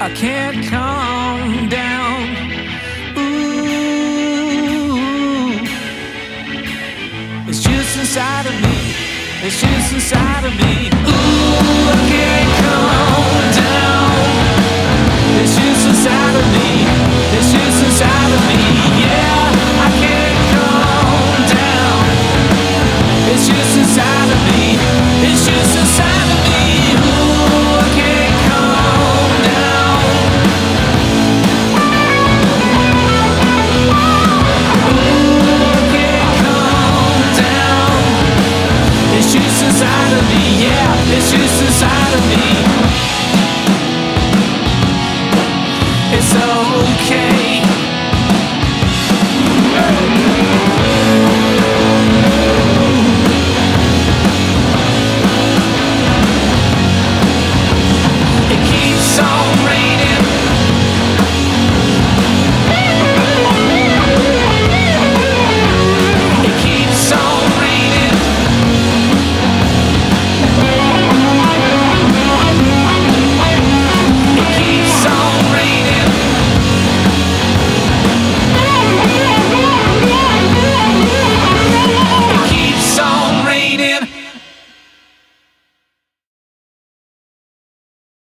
I can't calm down. Ooh, it's just inside of me. It's just inside of me. Ooh.